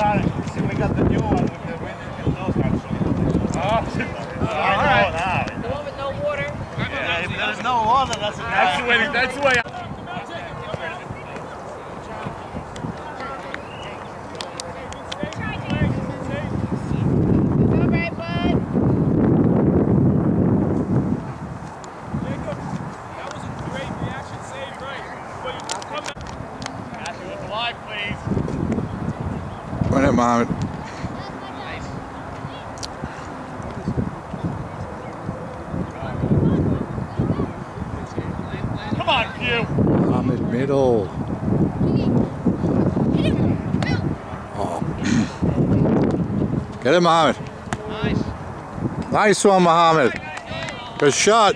got it. See, we got the new one with the wind and those shit. Oh, I know right. now. The one with no water? Yeah, if there's no water, that's a That's the way. That's the way. Please. It, Mohammed. Come on, Pew. Mohammed middle. Oh. Get it, Mohammed. Nice. Nice one, Mohammed. Good shot.